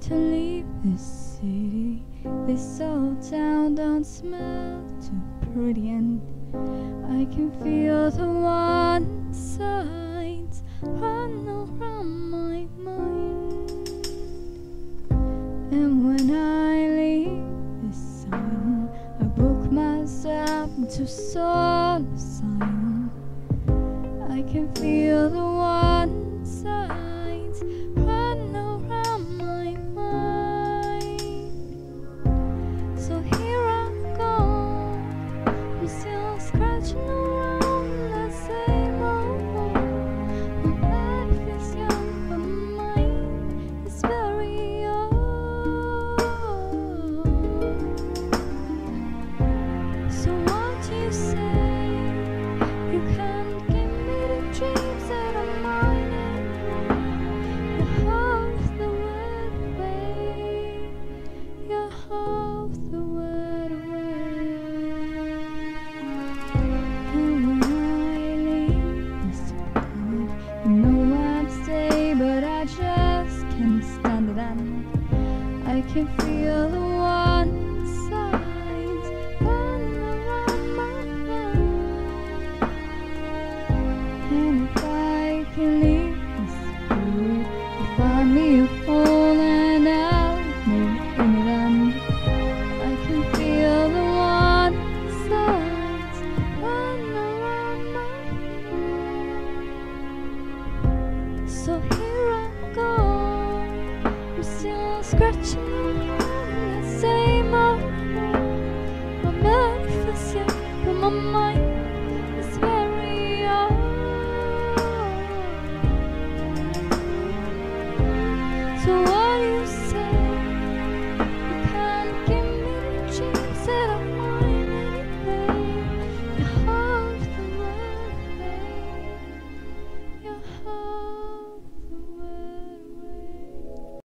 To leave this city. This old town don't smell too pretty, and I can feel the warning signs run around my mind. And when I leave this sign, I book myself soul asylum. I can feel the warning signs So here I go, I'm still scratching around same old. My life is young, but my is very old. So what you say? I can feel the warning signs. And if I can leave this find me a and it. I can feel the warning signs. So here I go. Scratching the same old hole. My life is young, but my mind